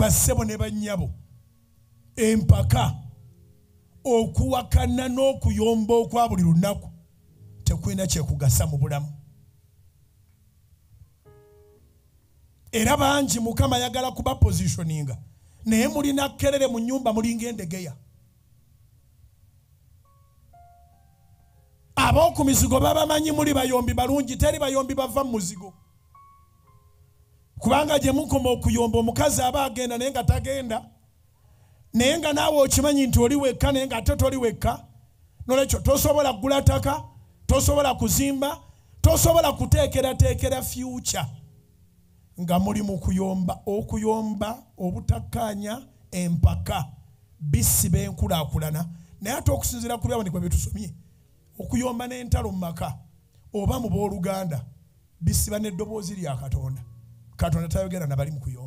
bassebo ne bannyabo empaka okuwakana n'okuyomba okwa buli lunaku tekulina kyekugasa mu bulamu. Era bangi mukama ayagala kuba positioninga. Naye mulina kkerere mu nyumba mulinga endegeya ab'oku mizigo babamanyi muli bayombi balungi teri bayombi bava mu muzigo kubanga gye mukoma okuyomba omukazi aba agenda naye nga tagenda. Naye nga naawe okimanyi nti oli wekka naye nga ate toli wekka nolwekyo tosobola kugula ttaka tosobola kuzimba tosobola kuteekerateekera fyuca nga muli mu kuyomba okuyomba obutakkaanya empaka bisiba enkulaakulana naye ate okusinziira ku byawandikwa bye tusomye okuyomba n'entalo mu maka oba mu booluganda bisiba n'eddoboozi lya katonda katonda tayogera nabali mu kuyomba